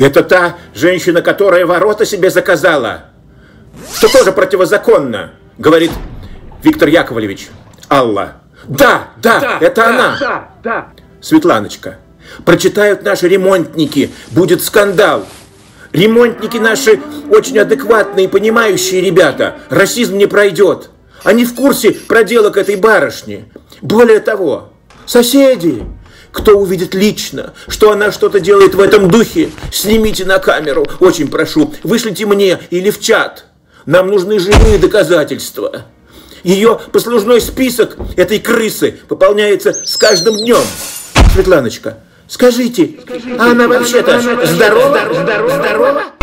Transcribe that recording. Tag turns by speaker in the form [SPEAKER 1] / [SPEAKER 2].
[SPEAKER 1] Это та женщина, которая ворота себе заказала. Что тоже противозаконно, говорит Виктор Яковлевич. Алла. Да, да, да это да, она. Да, да. Светланочка. Прочитают наши ремонтники, будет скандал. Ремонтники наши очень адекватные, понимающие ребята. Расизм не пройдет. Они в курсе проделок этой барышни. Более того, соседи, кто увидит лично, что она что-то делает в этом духе, снимите на камеру, очень прошу, вышлите мне или в чат. Нам нужны живые доказательства. Ее послужной список этой крысы пополняется с каждым днем. Светланочка, скажите, скажите а она вообще-то здорова? Здорова? Здорова?